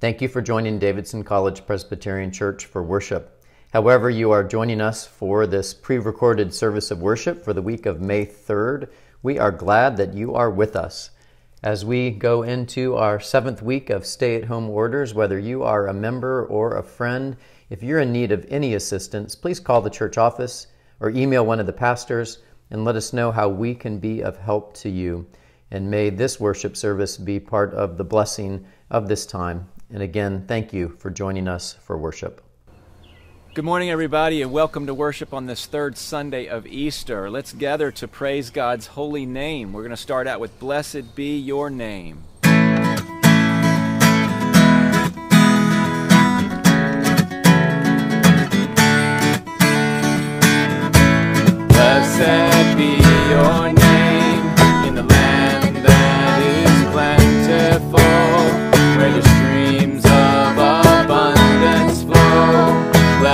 Thank you for joining Davidson College Presbyterian Church for worship. However, you are joining us for this pre recorded service of worship for the week of May 3rd, we are glad that you are with us. As we go into our seventh week of stay at home orders, whether you are a member or a friend, if you're in need of any assistance, please call the church office or email one of the pastors and let us know how we can be of help to you. And may this worship service be part of the blessing of this time. And again, thank you for joining us for worship. Good morning, everybody, and welcome to worship on this third Sunday of Easter. Let's gather to praise God's holy name. We're going to start out with Blessed be your name. Blessed be your name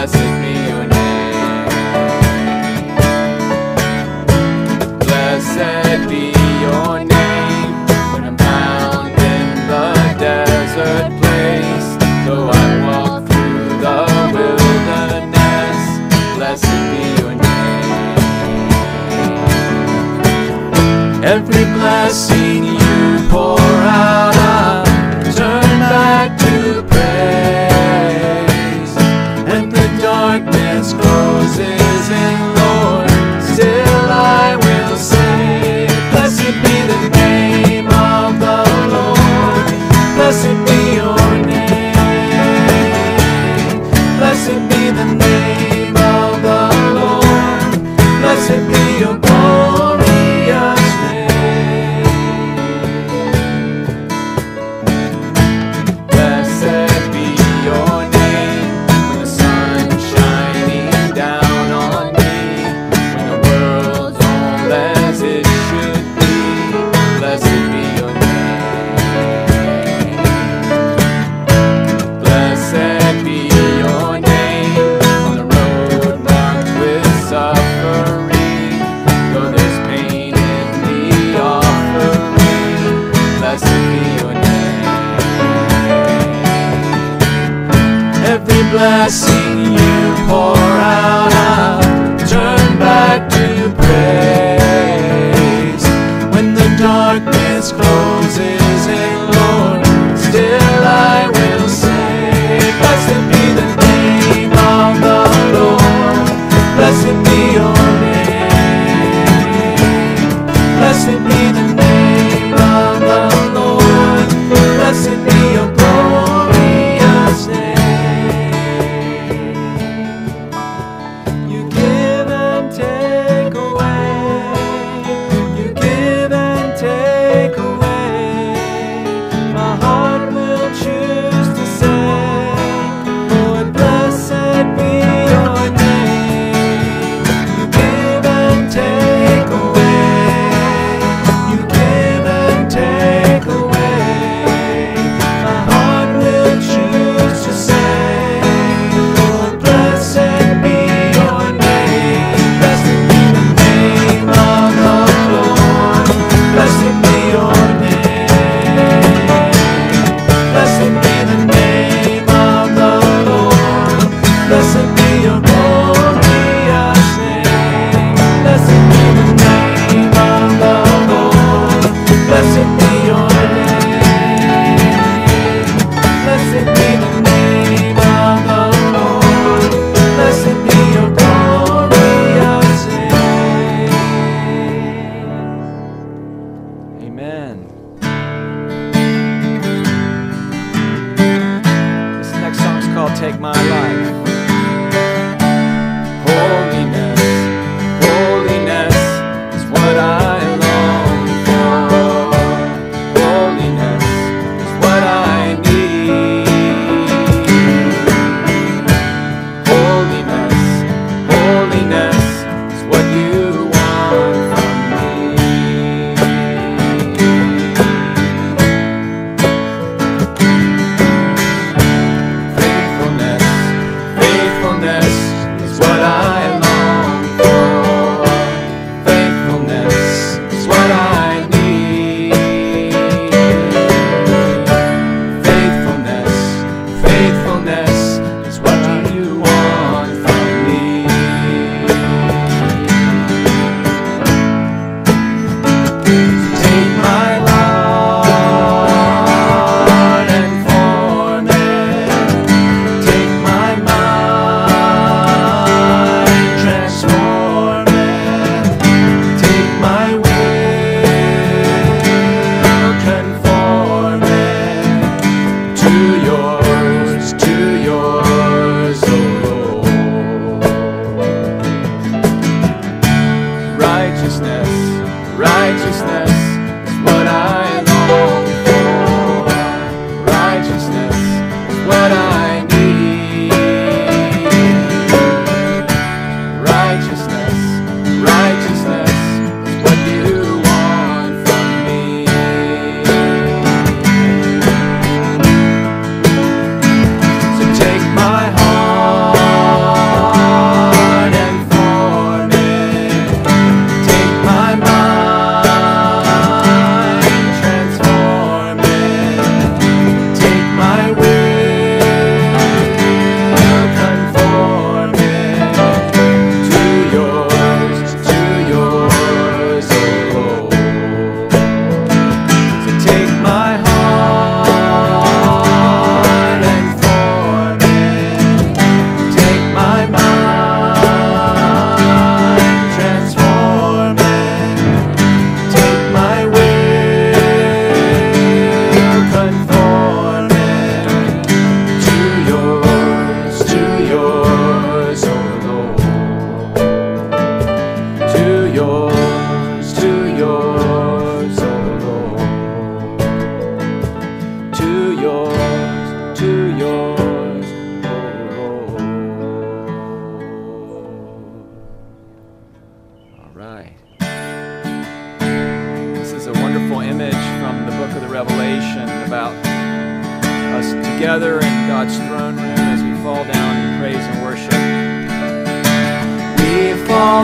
Blessed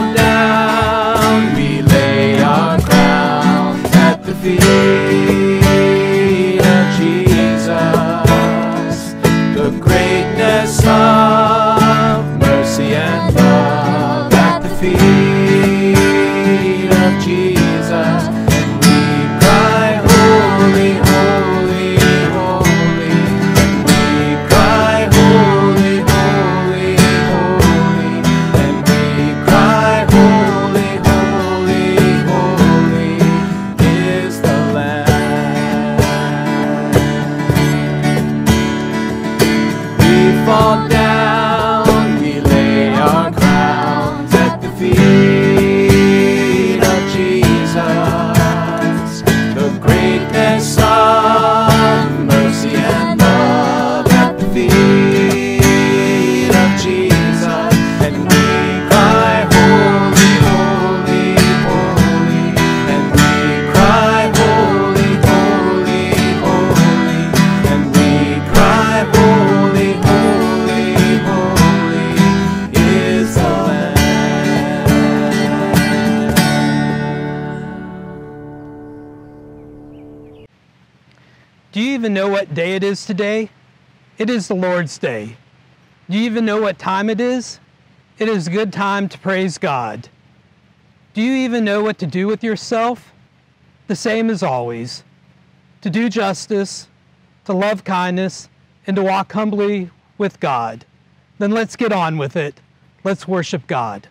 down. It is the Lord's day. Do you even know what time it is? It is a good time to praise God. Do you even know what to do with yourself? The same as always to do justice, to love kindness, and to walk humbly with God. Then let's get on with it. Let's worship God.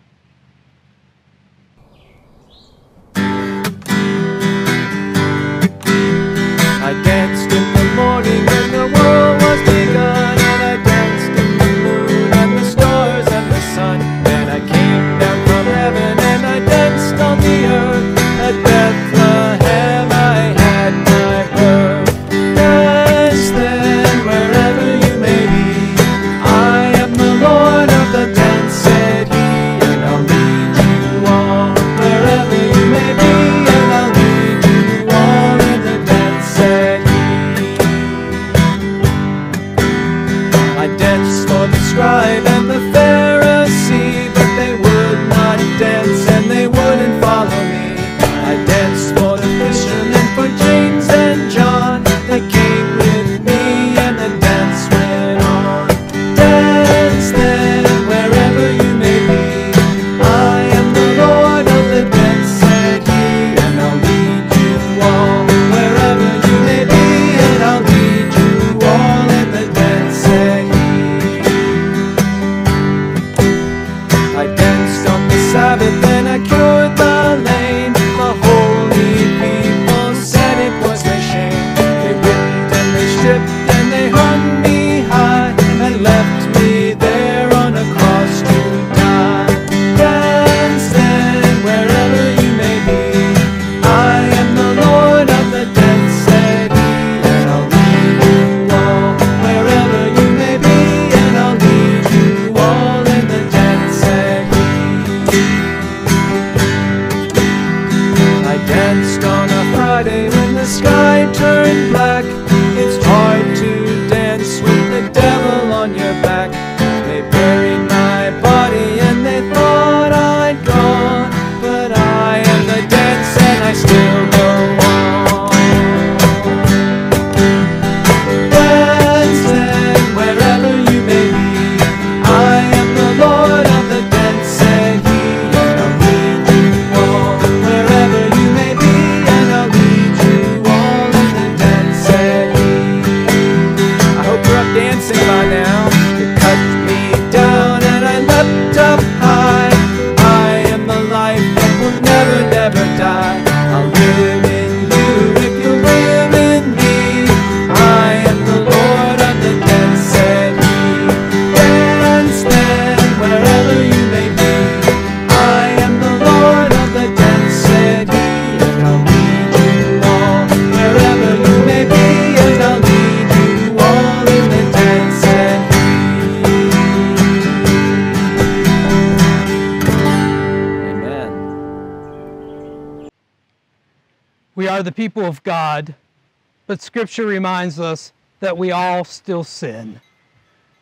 But Scripture reminds us that we all still sin.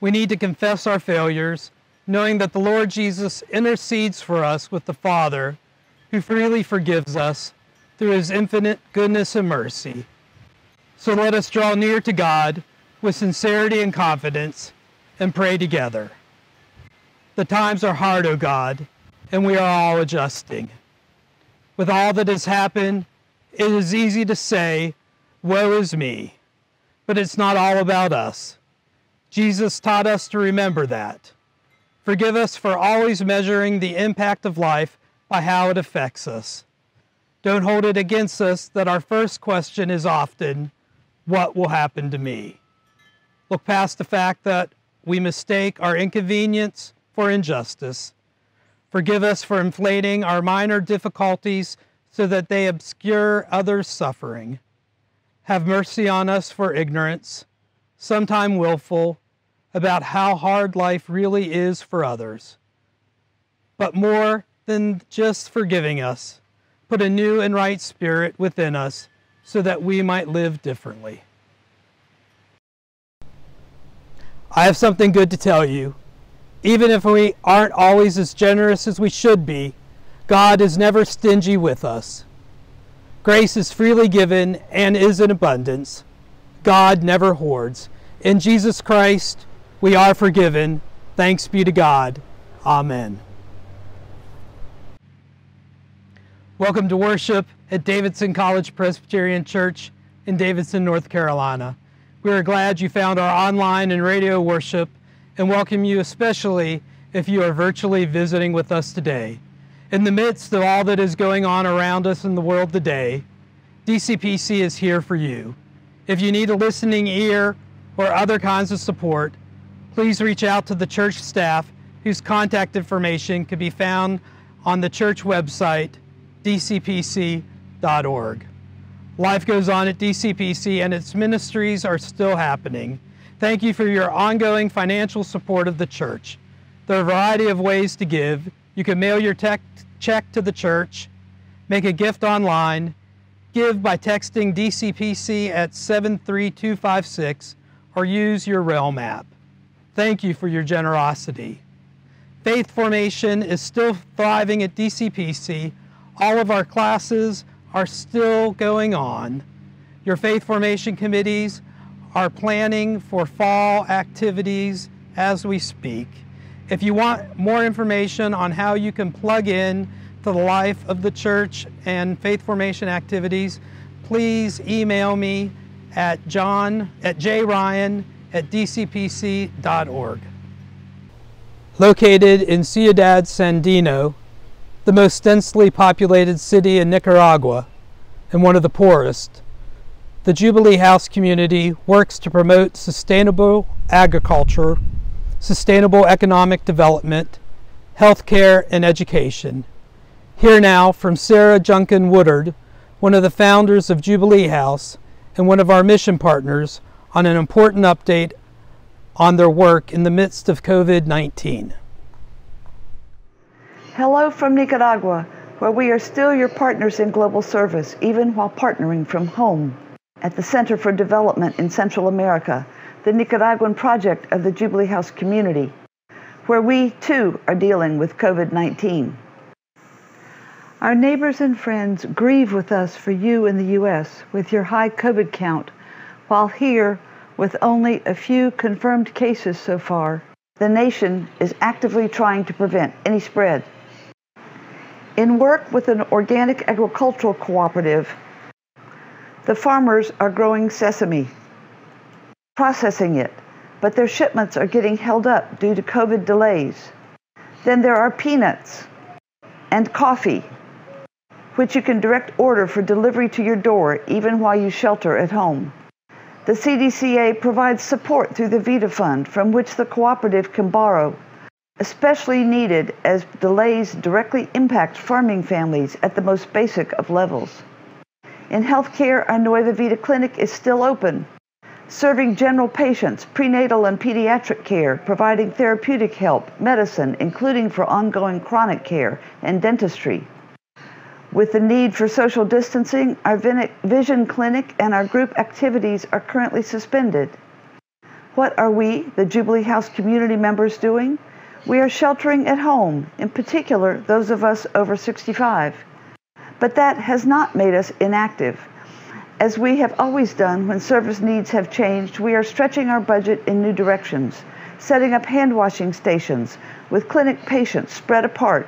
We need to confess our failures, knowing that the Lord Jesus intercedes for us with the Father, who freely forgives us through his infinite goodness and mercy. So let us draw near to God with sincerity and confidence and pray together. The times are hard, O God, and we are all adjusting. With all that has happened, it is easy to say, Woe is me. But it's not all about us. Jesus taught us to remember that. Forgive us for always measuring the impact of life by how it affects us. Don't hold it against us that our first question is often, What will happen to me? Look past the fact that we mistake our inconvenience for injustice. Forgive us for inflating our minor difficulties so that they obscure others' suffering. Have mercy on us for ignorance, sometime willful, about how hard life really is for others. But more than just forgiving us, put a new and right spirit within us so that we might live differently. I have something good to tell you. Even if we aren't always as generous as we should be, God is never stingy with us. Grace is freely given and is in abundance. God never hoards. In Jesus Christ, we are forgiven. Thanks be to God. Amen. Welcome to worship at Davidson College Presbyterian Church in Davidson, North Carolina. We are glad you found our online and radio worship and welcome you especially if you are virtually visiting with us today. In the midst of all that is going on around us in the world today, DCPC is here for you. If you need a listening ear or other kinds of support, please reach out to the church staff whose contact information can be found on the church website, dcpc.org. Life goes on at DCPC and its ministries are still happening. Thank you for your ongoing financial support of the church. There are a variety of ways to give. You can mail your check to the church, make a gift online, give by texting DCPC at 73256, or use your Realm app. Thank you for your generosity. Faith formation is still thriving at DCPC. All of our classes are still going on. Your faith formation committees are planning for fall activities as we speak. If you want more information on how you can plug in to the life of the church and faith formation activities, please email me at john at jryan at dcpc.org. Located in Ciudad Sandino, the most densely populated city in Nicaragua and one of the poorest, the Jubilee House community works to promote sustainable agriculture, sustainable economic development, healthcare, and education. Here now from Sarah Junkin Woodard, one of the founders of Jubilee House and one of our mission partners, on an important update on their work in the midst of COVID 19. Hello from Nicaragua, where we are still your partners in global service, even while partnering from home at the Center for Development in Central America, the Nicaraguan project of the Jubilee House community, where we too are dealing with COVID 19. Our neighbors and friends grieve with us for you in the U.S. with your high COVID count, while here, with only a few confirmed cases so far, the nation is actively trying to prevent any spread. In work with an organic agricultural cooperative, the farmers are growing sesame, processing it, but their shipments are getting held up due to COVID delays. Then there are peanuts and coffee, which you can direct order for delivery to your door even while you shelter at home. The CDCA provides support through the VITA Fund from which the cooperative can borrow, especially needed as delays directly impact farming families at the most basic of levels. In healthcare, our Nueva Vida Clinic is still open, serving general patients, prenatal and pediatric care, providing therapeutic help, medicine, including for ongoing chronic care, and dentistry. With the need for social distancing, our vision clinic and our group activities are currently suspended. What are we, the Jubilee House community members, doing? We are sheltering at home, in particular those of us over 65. But that has not made us inactive. As we have always done when service needs have changed, we are stretching our budget in new directions, setting up hand washing stations with clinic patients spread apart,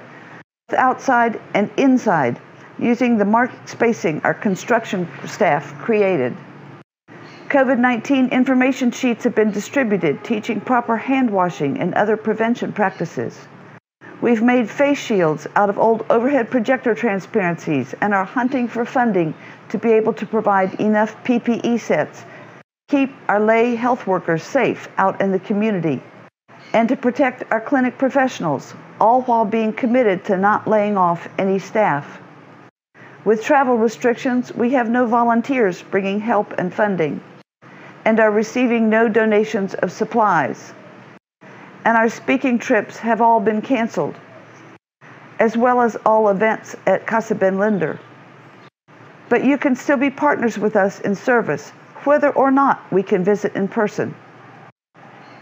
both outside and inside, using the marked spacing our construction staff created. COVID 19 information sheets have been distributed teaching proper hand washing and other prevention practices. We've made face shields out of old overhead projector transparencies and are hunting for funding to be able to provide enough PPE sets, keep our lay health workers safe out in the community, and to protect our clinic professionals, all while being committed to not laying off any staff. With travel restrictions, we have no volunteers bringing help and funding, and are receiving no donations of supplies. And our speaking trips have all been canceled, as well as all events at Casa Ben Linder. But you can still be partners with us in service, whether or not we can visit in person.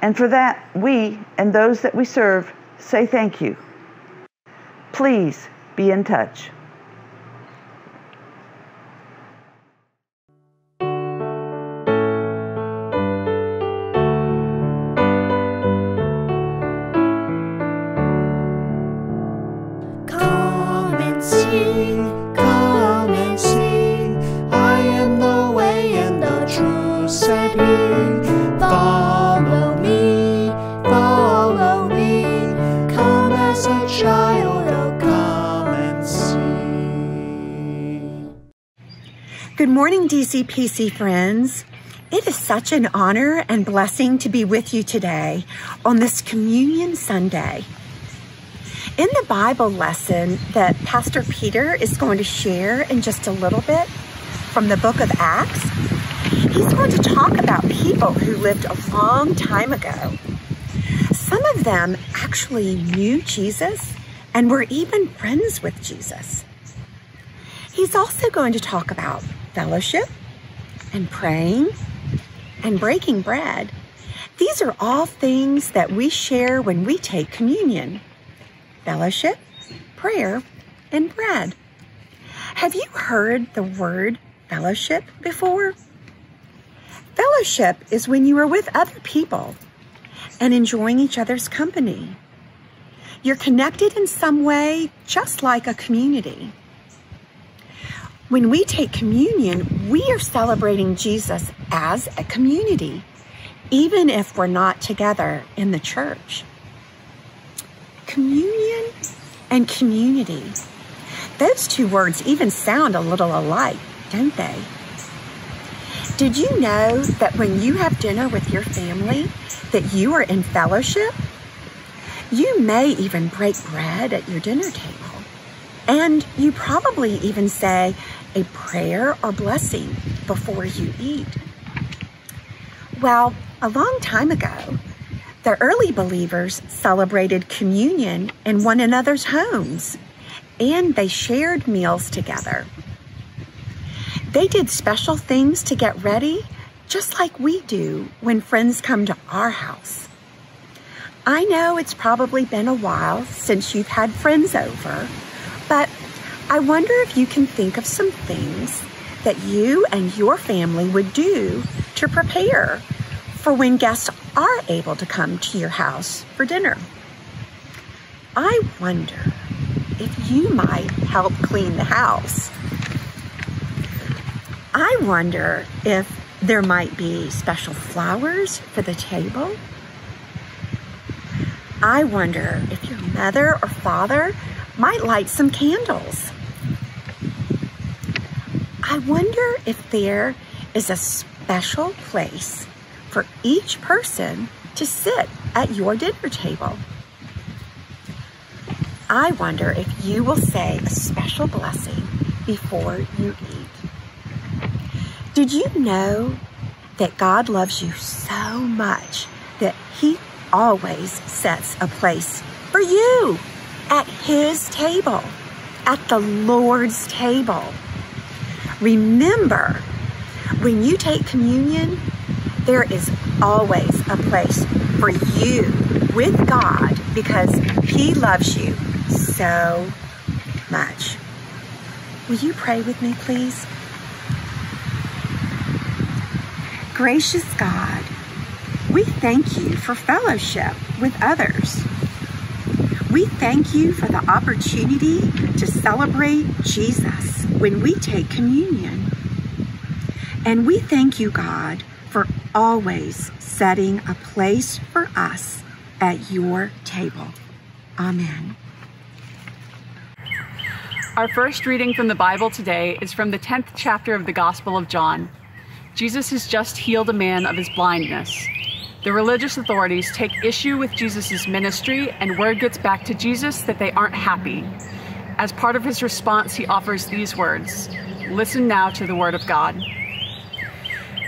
And for that, we and those that we serve say thank you. Please be in touch. DCPC friends. It is such an honor and blessing to be with you today on this Communion Sunday. In the Bible lesson that Pastor Peter is going to share in just a little bit from the book of Acts, he's going to talk about people who lived a long time ago. Some of them actually knew Jesus and were even friends with Jesus. He's also going to talk about fellowship and praying and breaking bread. These are all things that we share when we take communion fellowship, prayer, and bread. Have you heard the word fellowship before? Fellowship is when you are with other people and enjoying each other's company. You're connected in some way, just like a community. When we take communion, we are celebrating Jesus as a community, even if we're not together in the church. Communion and community. Those two words even sound a little alike, don't they? Did you know that when you have dinner with your family, that you are in fellowship? You may even break bread at your dinner table. And you probably even say, a prayer or blessing before you eat? Well, a long time ago, the early believers celebrated communion in one another's homes and they shared meals together. They did special things to get ready, just like we do when friends come to our house. I know it's probably been a while since you've had friends over, I wonder if you can think of some things that you and your family would do to prepare for when guests are able to come to your house for dinner. I wonder if you might help clean the house. I wonder if there might be special flowers for the table. I wonder if your mother or father might light some candles. I wonder if there is a special place for each person to sit at your dinner table. I wonder if you will say a special blessing before you eat. Did you know that God loves you so much that He always sets a place for you at His table at the Lord's table. Remember, when you take communion, there is always a place for you with God because He loves you so much. Will you pray with me, please? Gracious God, we thank you for fellowship with others. We thank you for the opportunity to celebrate Jesus when we take communion. And we thank you, God, for always setting a place for us at your table. Amen. Our first reading from the Bible today is from the 10th chapter of the Gospel of John. Jesus has just healed a man of his blindness. The religious authorities take issue with Jesus' ministry, and word gets back to Jesus that they aren't happy. As part of his response, he offers these words Listen now to the word of God.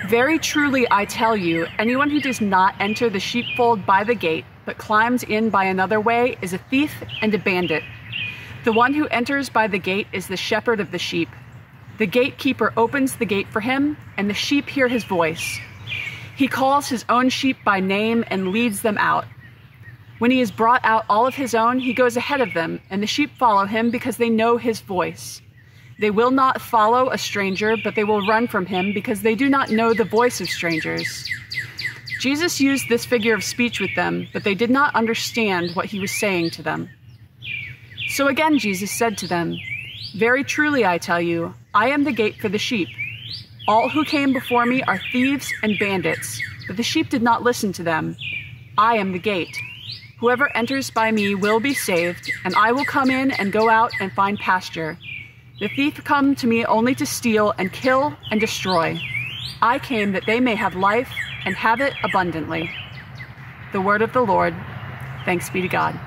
Very truly, I tell you, anyone who does not enter the sheepfold by the gate, but climbs in by another way, is a thief and a bandit. The one who enters by the gate is the shepherd of the sheep. The gatekeeper opens the gate for him, and the sheep hear his voice. He calls his own sheep by name and leads them out. When he has brought out all of his own, he goes ahead of them, and the sheep follow him because they know his voice. They will not follow a stranger, but they will run from him because they do not know the voice of strangers. Jesus used this figure of speech with them, but they did not understand what he was saying to them. So again, Jesus said to them, Very truly I tell you, I am the gate for the sheep. All who came before me are thieves and bandits, but the sheep did not listen to them. I am the gate. Whoever enters by me will be saved, and I will come in and go out and find pasture. The thief come to me only to steal and kill and destroy. I came that they may have life and have it abundantly. The word of the Lord. Thanks be to God.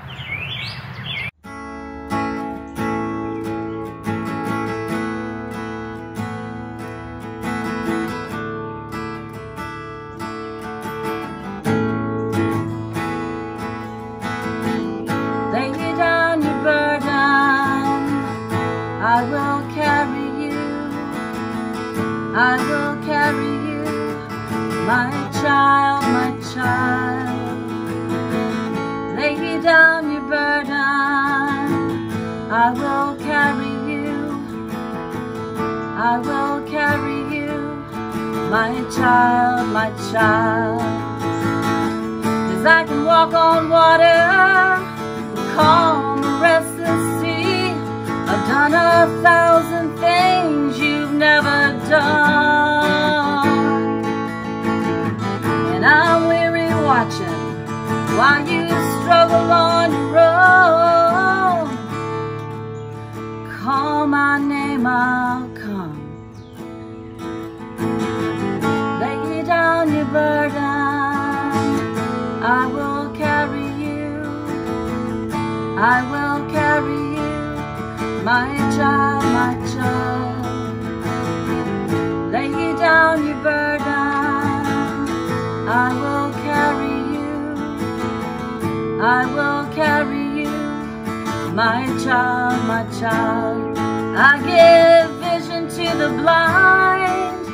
My child, my child. I give vision to the blind,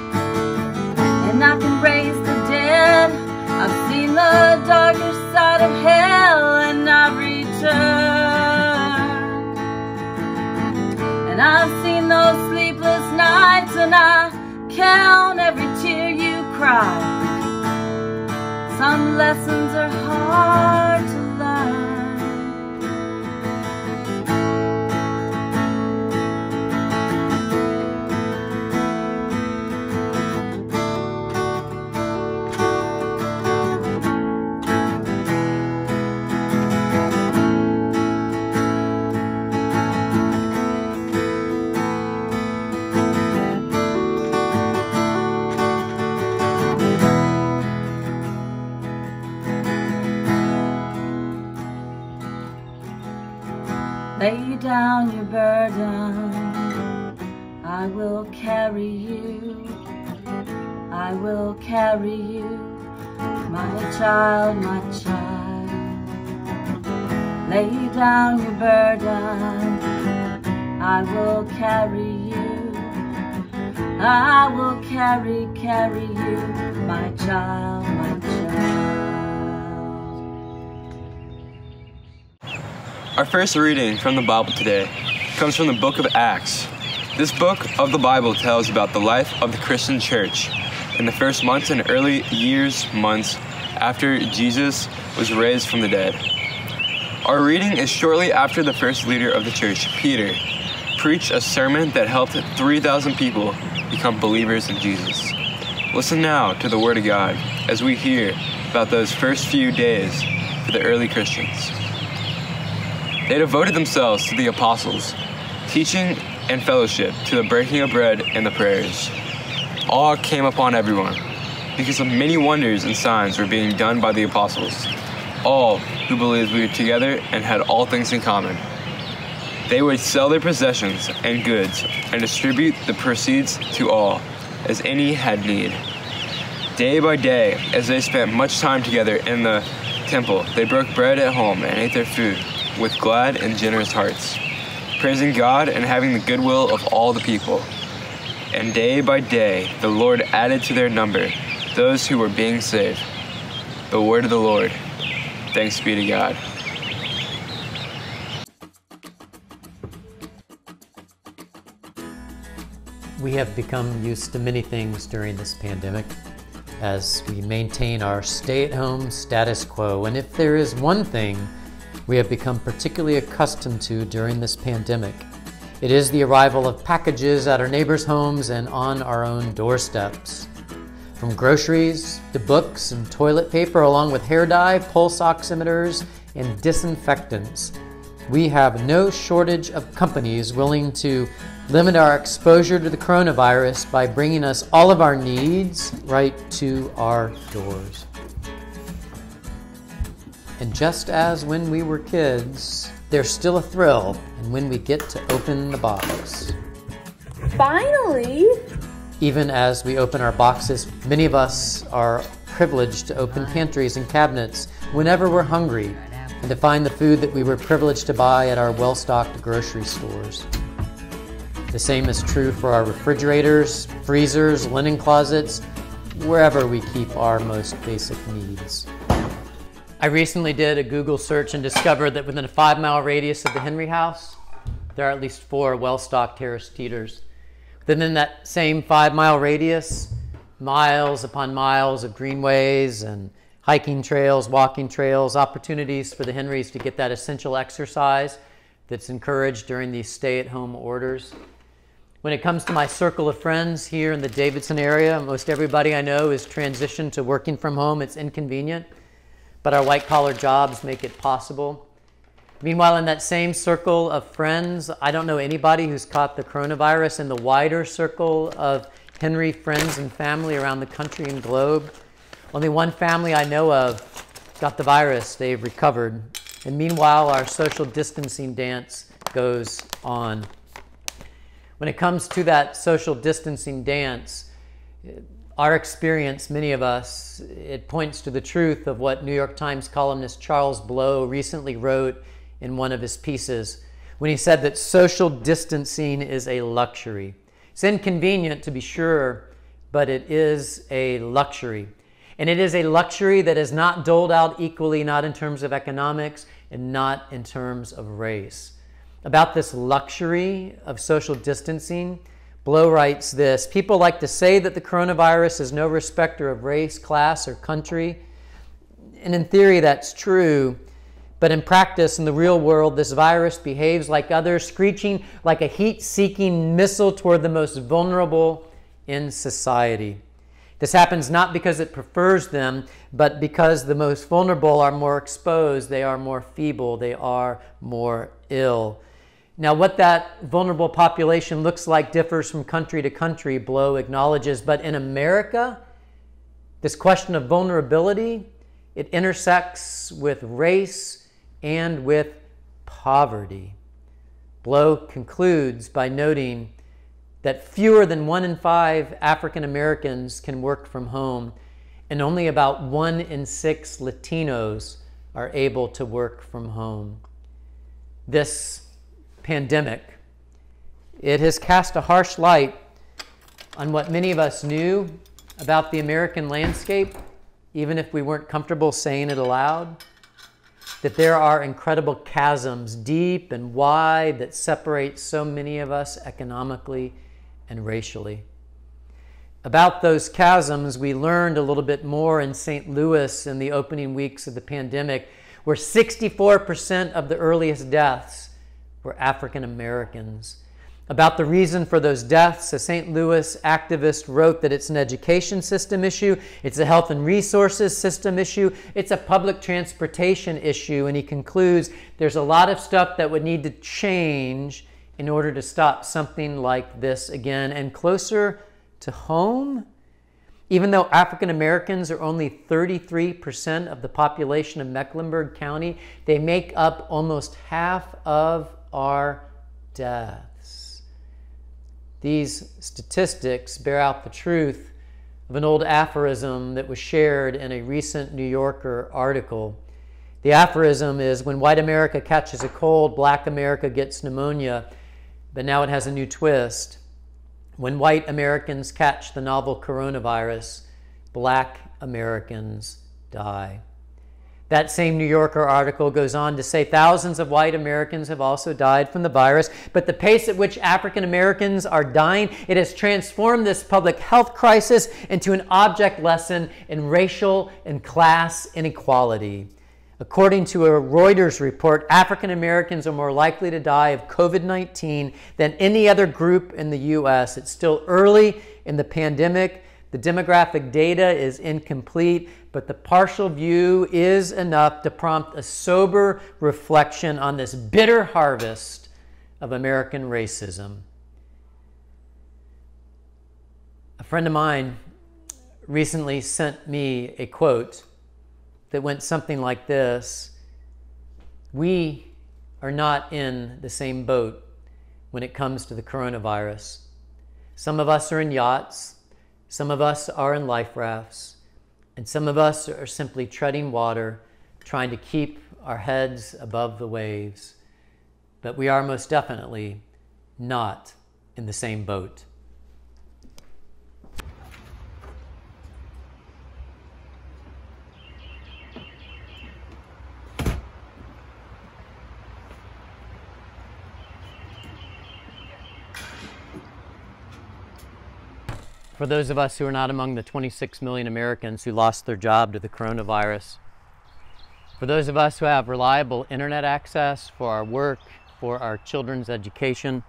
and I can raise the dead. I've seen the darker side of hell, and I've returned. And I've seen those sleepless nights, and I count every tear you cry. Some lessons are hard to down your burden, I will carry you. I will carry you, my child, my child. Lay down your burden, I will carry you. I will carry, carry you, my child, my Our first reading from the Bible today comes from the book of Acts. This book of the Bible tells about the life of the Christian church in the first months and early years, months after Jesus was raised from the dead. Our reading is shortly after the first leader of the church, Peter, preached a sermon that helped 3,000 people become believers in Jesus. Listen now to the Word of God as we hear about those first few days for the early Christians. They devoted themselves to the apostles, teaching and fellowship, to the breaking of bread and the prayers. Awe came upon everyone because of many wonders and signs were being done by the apostles. All who believed were together and had all things in common. They would sell their possessions and goods and distribute the proceeds to all, as any had need. Day by day, as they spent much time together in the temple, they broke bread at home and ate their food with glad and generous hearts, praising God and having the goodwill of all the people. And day by day, the Lord added to their number those who were being saved. The word of the Lord. Thanks be to God. We have become used to many things during this pandemic as we maintain our stay at home status quo. And if there is one thing we have become particularly accustomed to during this pandemic, it is the arrival of packages at our neighbors' homes and on our own doorsteps. From groceries to books and toilet paper, along with hair dye, pulse oximeters, and disinfectants, we have no shortage of companies willing to limit our exposure to the coronavirus by bringing us all of our needs right to our doors. And just as when we were kids, there's still a thrill in when we get to open the box. Finally! Even as we open our boxes, many of us are privileged to open pantries and cabinets whenever we're hungry and to find the food that we were privileged to buy at our well stocked grocery stores. The same is true for our refrigerators, freezers, linen closets, wherever we keep our most basic needs. I recently did a Google search and discovered that within a five mile radius of the Henry House, there are at least four well stocked Harris Teeters. Within that same five mile radius, miles upon miles of greenways and hiking trails, walking trails, opportunities for the Henrys to get that essential exercise that's encouraged during these stay at home orders. When it comes to my circle of friends here in the Davidson area, most everybody I know is transitioned to working from home. It's inconvenient, but our white collar jobs make it possible. Meanwhile, in that same circle of friends, I don't know anybody who's caught the coronavirus in the wider circle of Henry friends and family around the country and globe. Only one family I know of got the virus, they've recovered. And meanwhile, our social distancing dance goes on. When it comes to that social distancing dance, our experience, many of us, it points to the truth of what New York Times columnist Charles Blow recently wrote in one of his pieces when he said that social distancing is a luxury. It's inconvenient to be sure, but it is a luxury. And it is a luxury that is not doled out equally, not in terms of economics and not in terms of race. About this luxury of social distancing, Blow writes this People like to say that the coronavirus is no respecter of race, class, or country. And in theory, that's true. But in practice, in the real world, this virus behaves like others, screeching like a heat seeking missile toward the most vulnerable in society. This happens not because it prefers them, but because the most vulnerable are more exposed, they are more feeble, they are more ill. Now, what that vulnerable population looks like differs from country to country, Blow acknowledges. But in America, this question of vulnerability, it intersects with race and with poverty. Blow concludes by noting that fewer than one in five African Americans can work from home, and only about one in six Latinos are able to work from home. This pandemic It has cast a harsh light on what many of us knew about the American landscape, even if we weren't comfortable saying it aloud. That there are incredible chasms, deep and wide, that separate so many of us economically and racially. About those chasms, we learned a little bit more in St. Louis in the opening weeks of the pandemic, where 64% of the earliest deaths were African Americans. About the reason for those deaths, a St. Louis activist wrote that it's an education system issue, it's a health and resources system issue, it's a public transportation issue, and he concludes there's a lot of stuff that would need to change in order to stop something like this again. And closer to home, even though African Americans are only 33% of the population of Mecklenburg County, they make up almost half of our deaths. These statistics bear out the truth of an old aphorism that was shared in a recent New Yorker article. The aphorism is when white America catches a cold, black America gets pneumonia, but now it has a new twist. When white Americans catch the novel coronavirus, black Americans die. That same New Yorker article goes on to say thousands of white Americans have also died from the virus, but the pace at which African Americans are dying, it has transformed this public health crisis into an object lesson in racial and class inequality. According to a Reuters report, African Americans are more likely to die of COVID 19 than any other group in the U.S. It's still early in the pandemic. The demographic data is incomplete, but the partial view is enough to prompt a sober reflection on this bitter harvest of American racism. A friend of mine recently sent me a quote that went something like this We are not in the same boat when it comes to the coronavirus. Some of us are in yachts, some of us are in life rafts, and some of us are simply treading water, trying to keep our heads above the waves. But we are most definitely not in the same boat. For those of us who are not among the 26 million Americans who lost their job to the coronavirus, for those of us who have reliable internet access for our work, for our children's education,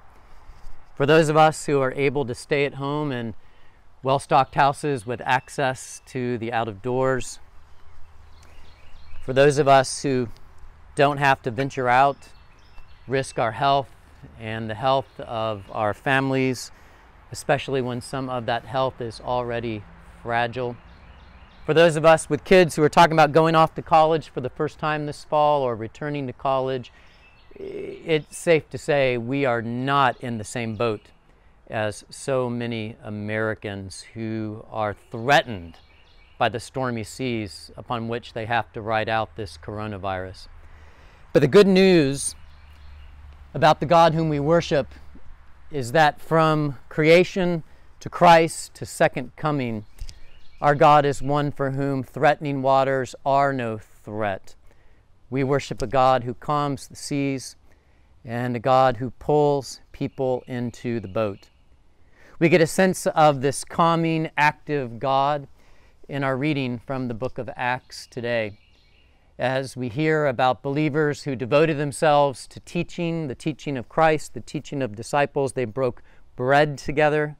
for those of us who are able to stay at home in well stocked houses with access to the out of doors, for those of us who don't have to venture out, risk our health and the health of our families especially when some of that health is already fragile. For those of us with kids who are talking about going off to college for the first time this fall or returning to college, it's safe to say we are not in the same boat as so many Americans who are threatened by the stormy seas upon which they have to ride out this coronavirus. But the good news about the God whom we worship is that from creation to Christ to second coming, our God is one for whom threatening waters are no threat. We worship a God who calms the seas and a God who pulls people into the boat. We get a sense of this calming, active God in our reading from the book of Acts today as we hear about believers who devoted themselves to teaching, the teaching of Christ, the teaching of disciples. They broke bread together.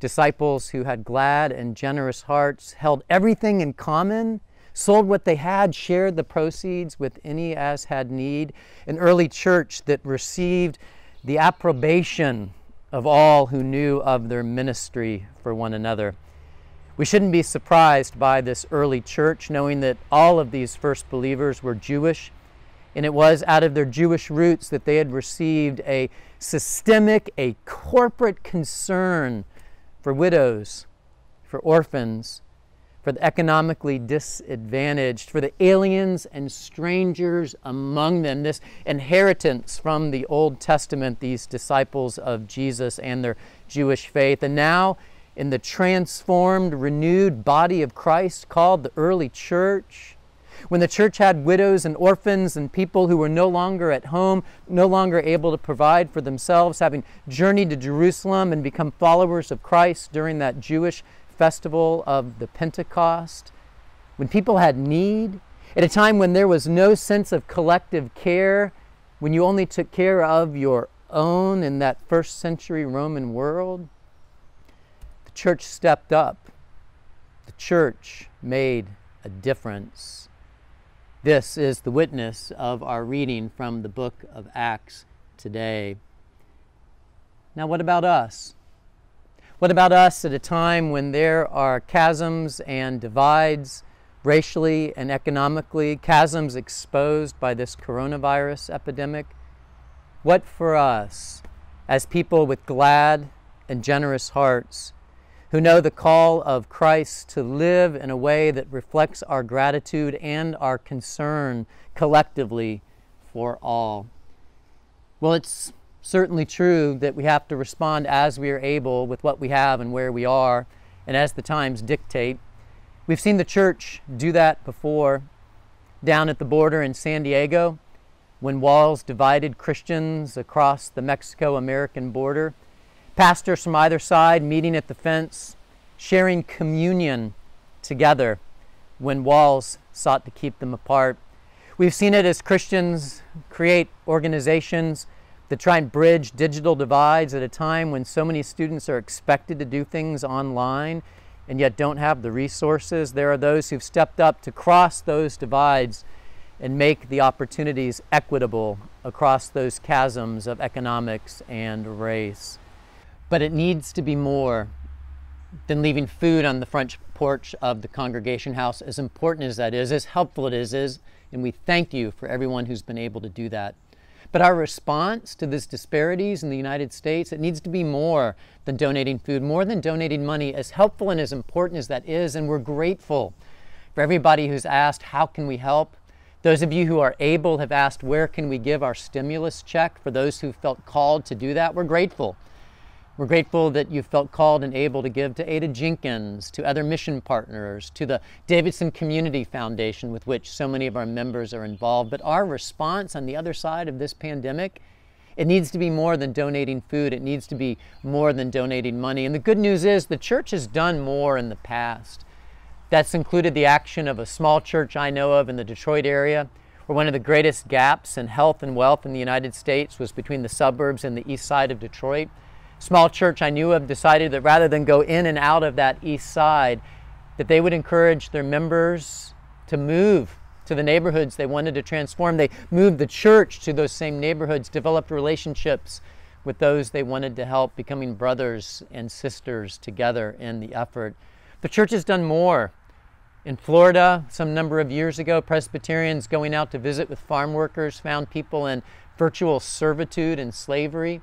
Disciples who had glad and generous hearts, held everything in common, sold what they had, shared the proceeds with any as had need. An early church that received the approbation of all who knew of their ministry for one another. We shouldn't be surprised by this early church, knowing that all of these first believers were Jewish. And it was out of their Jewish roots that they had received a systemic, a corporate concern for widows, for orphans, for the economically disadvantaged, for the aliens and strangers among them. This inheritance from the Old Testament, these disciples of Jesus and their Jewish faith. And now, in the transformed, renewed body of Christ called the early church, when the church had widows and orphans and people who were no longer at home, no longer able to provide for themselves, having journeyed to Jerusalem and become followers of Christ during that Jewish festival of the Pentecost, when people had need, at a time when there was no sense of collective care, when you only took care of your own in that first century Roman world, church stepped up. The church made a difference. This is the witness of our reading from the book of Acts today. Now, what about us? What about us at a time when there are chasms and divides racially and economically, chasms exposed by this coronavirus epidemic? What for us, as people with glad and generous hearts, who know the call of Christ to live in a way that reflects our gratitude and our concern collectively for all? Well, it's certainly true that we have to respond as we are able with what we have and where we are, and as the times dictate. We've seen the church do that before down at the border in San Diego when walls divided Christians across the Mexico American border. Pastors from either side meeting at the fence, sharing communion together when walls sought to keep them apart. We've seen it as Christians create organizations to try and bridge digital divides at a time when so many students are expected to do things online and yet don't have the resources. There are those who've stepped up to cross those divides and make the opportunities equitable across those chasms of economics and race. But it needs to be more than leaving food on the front porch of the congregation house, as important as that is, as helpful it is, is and we thank you for everyone who's been able to do that. But our response to these disparities in the United States, it needs to be more than donating food, more than donating money, as helpful and as important as that is. And we're grateful for everybody who's asked, how can we help? Those of you who are able have asked, where can we give our stimulus check? For those who felt called to do that, we're grateful. We're grateful that you felt called and able to give to Ada Jenkins, to other mission partners, to the Davidson Community Foundation, with which so many of our members are involved. But our response on the other side of this pandemic, it needs to be more than donating food. It needs to be more than donating money. And the good news is the church has done more in the past. That's included the action of a small church I know of in the Detroit area, where one of the greatest gaps in health and wealth in the United States was between the suburbs and the east side of Detroit small church I knew of decided that rather than go in and out of that east side, that they would encourage their members to move to the neighborhoods they wanted to transform. They moved the church to those same neighborhoods, developed relationships with those they wanted to help, becoming brothers and sisters together in the effort. The church has done more. In Florida, some number of years ago, Presbyterians going out to visit with farm workers found people in virtual servitude and slavery.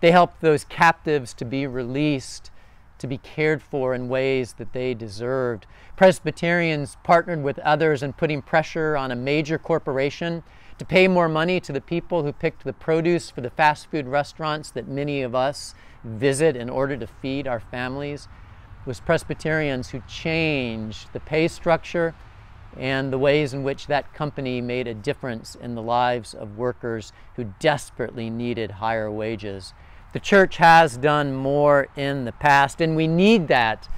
They helped those captives to be released, to be cared for in ways that they deserved. Presbyterians partnered with others in putting pressure on a major corporation to pay more money to the people who picked the produce for the fast food restaurants that many of us visit in order to feed our families. It was Presbyterians who changed the pay structure and the ways in which that company made a difference in the lives of workers who desperately needed higher wages. The church has done more in the past, and we need that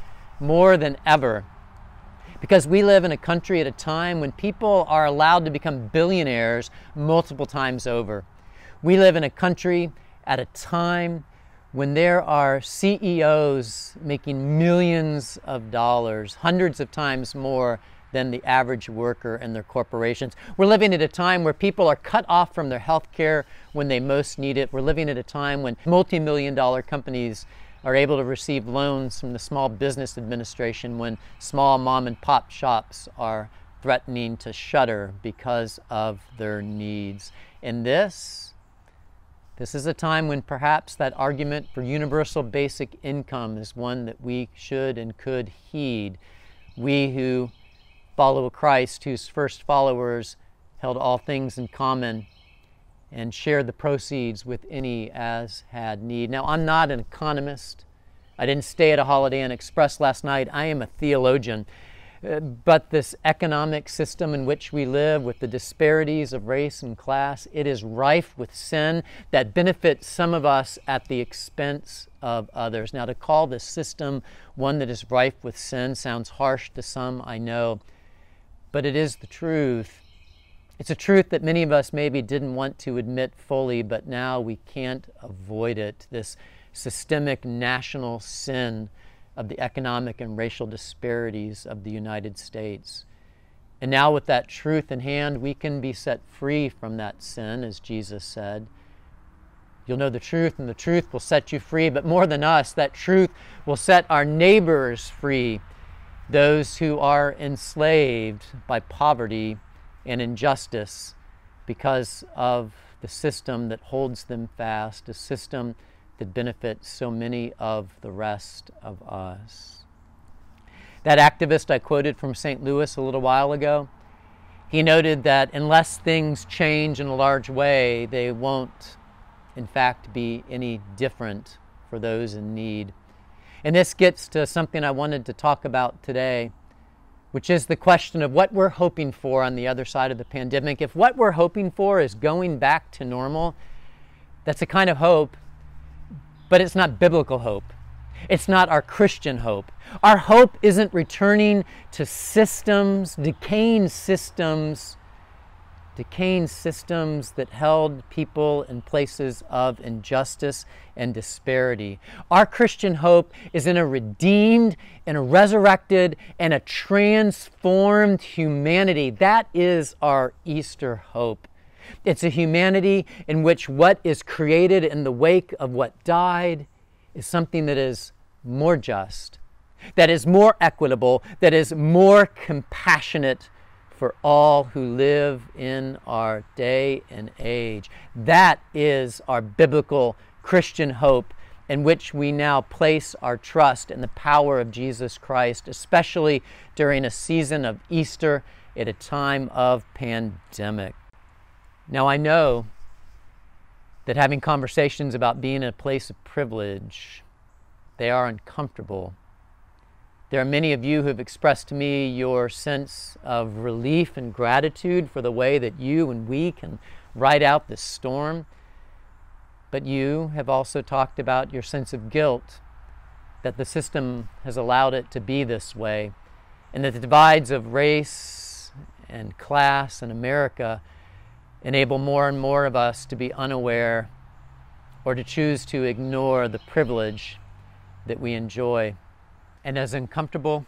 more than ever because we live in a country at a time when people are allowed to become billionaires multiple times over. We live in a country at a time when there are CEOs making millions of dollars, hundreds of times more than the average worker and their corporations. We're living at a time where people are cut off from their health care when they most need it. We're living at a time when multi million dollar companies are able to receive loans from the Small Business Administration when small mom and pop shops are threatening to shutter because of their needs. And this, this is a time when perhaps that argument for universal basic income is one that we should and could heed We who follow a Christ whose first followers held all things in common and shared the proceeds with any as had need. Now, I'm not an economist. I didn't stay at a Holiday Inn Express last night. I am a theologian. Uh, but this economic system in which we live, with the disparities of race and class, it is rife with sin that benefits some of us at the expense of others. Now, to call this system one that is rife with sin sounds harsh to some, I know, but it is the truth. It's a truth that many of us maybe didn't want to admit fully, but now we can't avoid it. This systemic national sin of the economic and racial disparities of the United States. And now, with that truth in hand, we can be set free from that sin, as Jesus said. You'll know the truth, and the truth will set you free. But more than us, that truth will set our neighbors free, those who are enslaved by poverty and injustice because of the system that holds them fast, a system that benefits so many of the rest of us. That activist I quoted from St. Louis a little while ago, he noted that unless things change in a large way, they won't, in fact, be any different for those in need. And this gets to something I wanted to talk about today, which is the question of what we're hoping for on the other side of the pandemic. If what we're hoping for is going back to normal, that's a kind of hope but it's not biblical hope. It's not our Christian hope. Our hope isn't returning to systems, decaying systems, decaying systems that held people in places of injustice and disparity. Our Christian hope is in a redeemed and a resurrected and a transformed humanity. That is our Easter hope. It's a humanity in which what is created in the wake of what died is something that is more just, that is more equitable, that is more compassionate for all who live in our day and age. That is our biblical Christian hope in which we now place our trust in the power of Jesus Christ, especially during a season of Easter at a time of pandemic. Now, I know that having conversations about being in a place of privilege, they are uncomfortable. There are many of you who have expressed to me your sense of relief and gratitude for the way that you and we can ride out this storm. But you have also talked about your sense of guilt that the system has allowed it to be this way, and that the divides of race and class in America enable more and more of us to be unaware or to choose to ignore the privilege that we enjoy. And as uncomfortable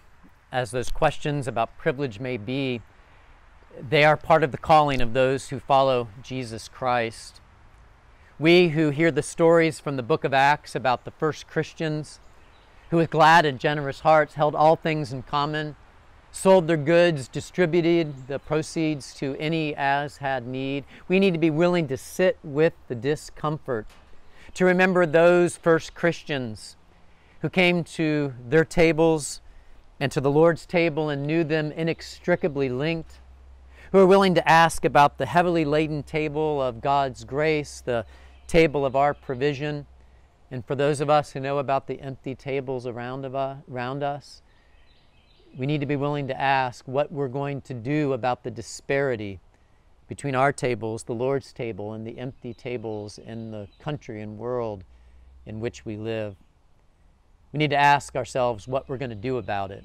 as those questions about privilege may be, they are part of the calling of those who follow Jesus Christ. We who hear the stories from the book of Acts about the first Christians, who with glad and generous hearts held all things in common, sold their goods, distributed the proceeds to any as had need. We need to be willing to sit with the discomfort, to remember those first Christians who came to their tables and to the Lord's table and knew them inextricably linked, who are willing to ask about the heavily laden table of God's grace, the table of our provision, and for those of us who know about the empty tables around, of uh, us, around us, we need to be willing to ask what we're going to do about the disparity between our tables, the Lord's table, and the empty tables in the country and world in which we live. We need to ask ourselves what we're going to do about it.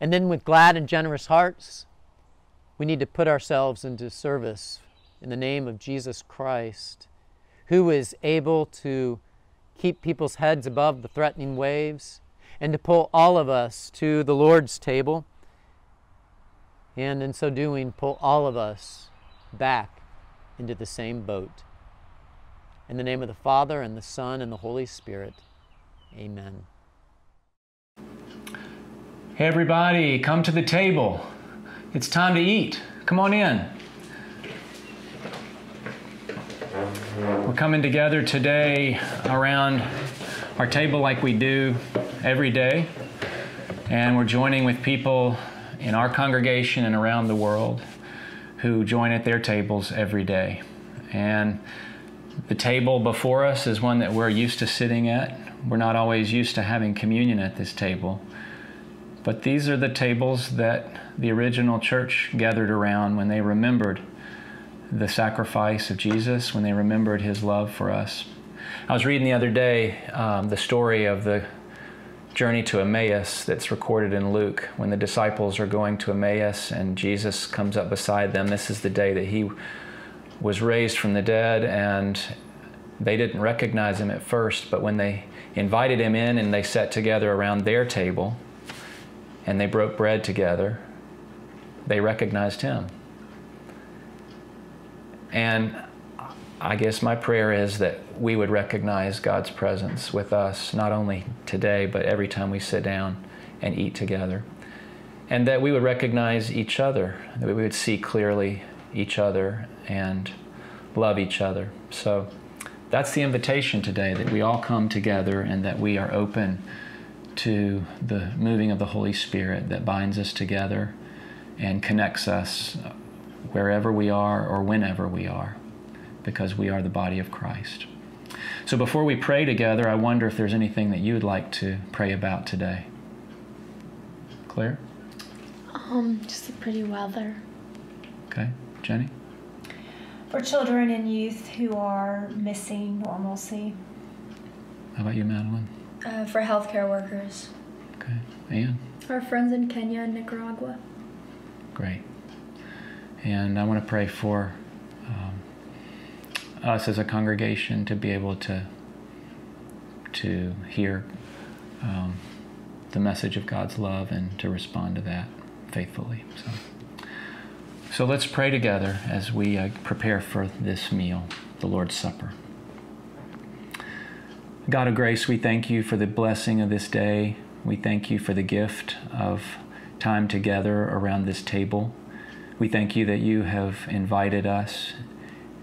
And then, with glad and generous hearts, we need to put ourselves into service in the name of Jesus Christ, who is able to keep people's heads above the threatening waves and to pull all of us to the Lord's table, and in so doing, pull all of us back into the same boat. In the name of the Father, and the Son, and the Holy Spirit, amen. Hey, everybody, come to the table. It's time to eat. Come on in. We're coming together today around our table like we do every day. And we're joining with people in our congregation and around the world who join at their tables every day. And the table before us is one that we're used to sitting at. We're not always used to having communion at this table. But these are the tables that the original church gathered around when they remembered the sacrifice of Jesus, when they remembered his love for us. I was reading the other day um, the story of the journey to Emmaus that's recorded in Luke when the disciples are going to Emmaus and Jesus comes up beside them. This is the day that he was raised from the dead, and they didn't recognize him at first, but when they invited him in and they sat together around their table and they broke bread together, they recognized him. And I guess my prayer is that we would recognize God's presence with us, not only today, but every time we sit down and eat together. And that we would recognize each other, that we would see clearly each other and love each other. So that's the invitation today that we all come together and that we are open to the moving of the Holy Spirit that binds us together and connects us wherever we are or whenever we are because we are the body of Christ. So before we pray together, I wonder if there's anything that you would like to pray about today. Claire? Um, just the pretty weather. Okay. Jenny? For children and youth who are missing normalcy. How about you, Madeline? Uh, for healthcare workers. Okay. Ian? Our friends in Kenya and Nicaragua. Great. And I want to pray for um, us as a congregation to be able to to hear um, the message of God's love and to respond to that faithfully. So. So let's pray together as we uh, prepare for this meal, the Lord's Supper. God of grace, we thank you for the blessing of this day. We thank you for the gift of time together around this table. We thank you that you have invited us,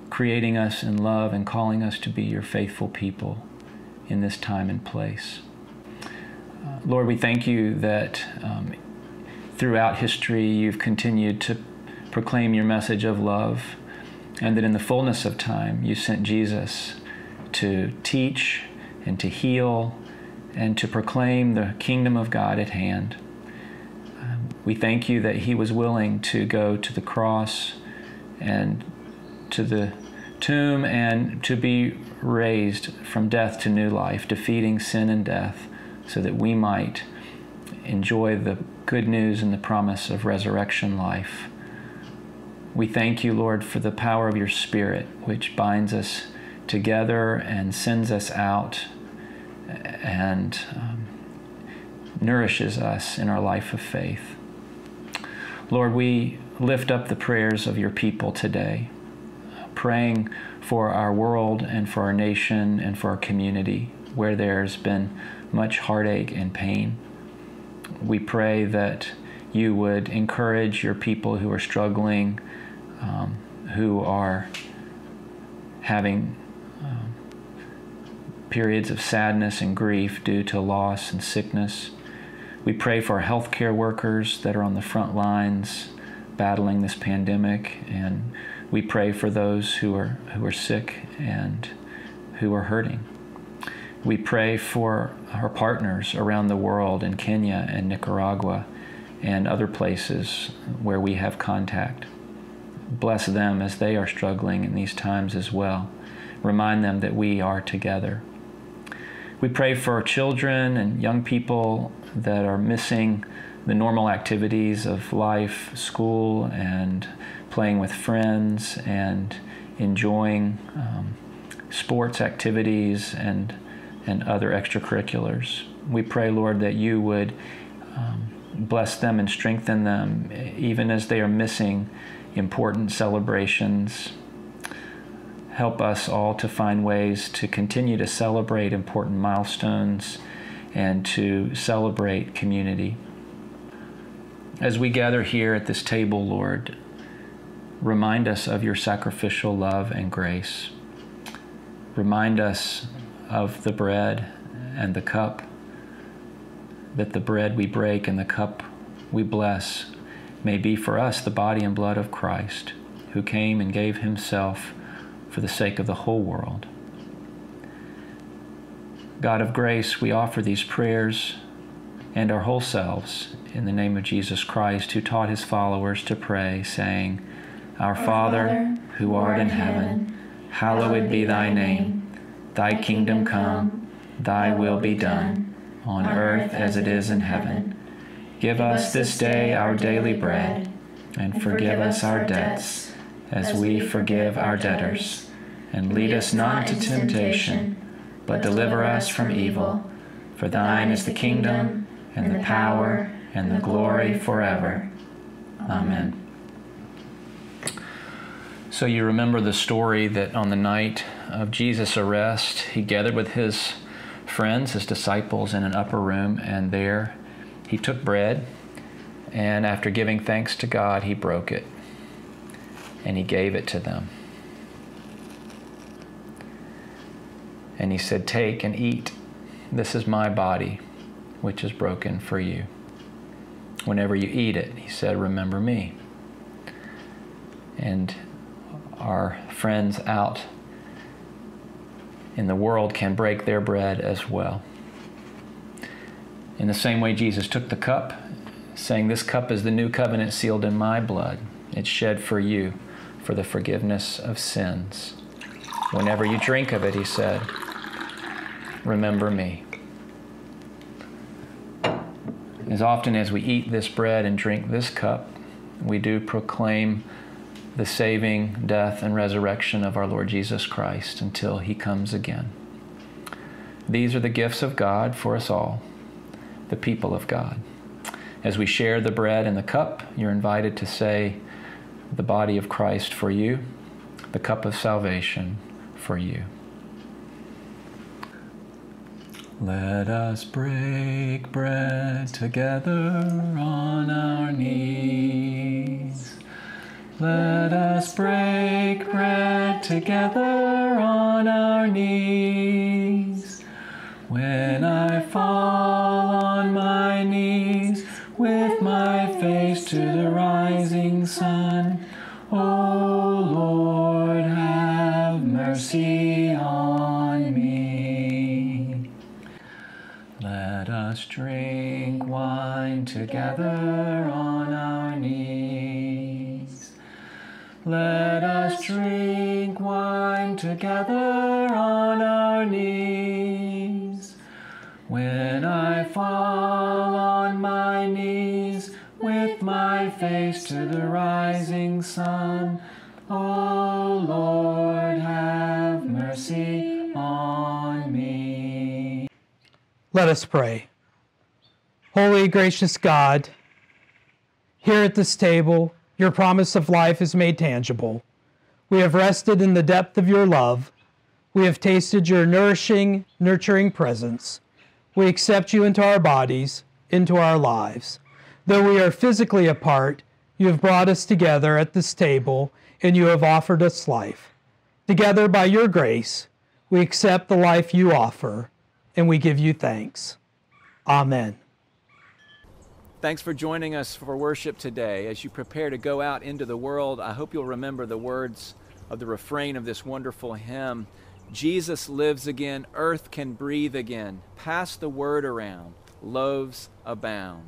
creating us in love and calling us to be your faithful people in this time and place. Lord, we thank you that um, throughout history you've continued to proclaim your message of love, and that in the fullness of time you sent Jesus to teach and to heal and to proclaim the kingdom of God at hand. Um, we thank you that he was willing to go to the cross and to the tomb and to be raised from death to new life, defeating sin and death, so that we might enjoy the good news and the promise of resurrection life. We thank you, Lord, for the power of your Spirit, which binds us together and sends us out and um, nourishes us in our life of faith. Lord, we lift up the prayers of your people today, praying for our world and for our nation and for our community where there's been much heartache and pain. We pray that you would encourage your people who are struggling um, who are having um, periods of sadness and grief due to loss and sickness. We pray for healthcare workers that are on the front lines battling this pandemic, and we pray for those who are who are sick and who are hurting. We pray for our partners around the world in Kenya and Nicaragua and other places where we have contact bless them as they are struggling in these times as well. Remind them that we are together. We pray for children and young people that are missing the normal activities of life, school, and playing with friends and enjoying um, sports activities and, and other extracurriculars. We pray, Lord, that you would um, bless them and strengthen them even as they are missing important celebrations. Help us all to find ways to continue to celebrate important milestones and to celebrate community. As we gather here at this table, Lord, remind us of your sacrificial love and grace. Remind us of the bread and the cup that the bread we break and the cup we bless may be for us the body and blood of Christ, who came and gave himself for the sake of the whole world. God of grace, we offer these prayers and our whole selves in the name of Jesus Christ, who taught his followers to pray, saying, Our, Father, who art in heaven, hallowed be thy name. Thy kingdom come, thy will be done, on earth as it is in heaven. Give us this day our daily bread, and forgive us our debts, as we forgive our debtors. And lead us not into temptation, but deliver us from evil. For thine is the kingdom, and the power, and the glory forever. Amen. So you remember the story that on the night of Jesus' arrest, he gathered with his friends, his disciples, in an upper room, and there he took bread, and after giving thanks to God, he broke it, and he gave it to them. And he said, Take and eat. This is my body, which is broken for you. Whenever you eat it, he said, Remember me. And our friends out in the world can break their bread as well. In the same way, Jesus took the cup, saying, This cup is the new covenant sealed in my blood. It's shed for you for the forgiveness of sins. Whenever you drink of it, he said, Remember me. As often as we eat this bread and drink this cup, we do proclaim the saving death and resurrection of our Lord Jesus Christ until he comes again. These are the gifts of God for us all, the people of God. As we share the bread and the cup, you're invited to say, The body of Christ for you, the cup of salvation for you. Let us break bread together on our knees. Let us break bread together on our knees. When I fall on my knees with my face to the rising sun, O Lord, have mercy on me. Let us drink wine together on our knees. Let us drink wine together on our knees. When I fall on my knees with my face to the rising sun, O Lord, have mercy on me. Let us pray. Holy, gracious God, here at this table, your promise of life is made tangible. We have rested in the depth of your love. We have tasted your nourishing, nurturing presence. We accept you into our bodies, into our lives. Though we are physically apart, you have brought us together at this table and you have offered us life. Together, by your grace, we accept the life you offer and we give you thanks. Amen. Thanks for joining us for worship today. As you prepare to go out into the world, I hope you'll remember the words of the refrain of this wonderful hymn Jesus lives again, earth can breathe again. Pass the word around, loaves abound.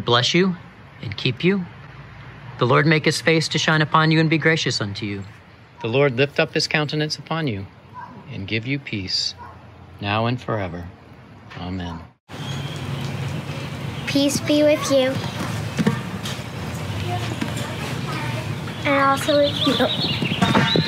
Lord bless you and keep you. The Lord make his face to shine upon you and be gracious unto you. The Lord lift up his countenance upon you and give you peace, now and forever. Amen. Peace be with you. And also with you.